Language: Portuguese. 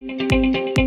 Música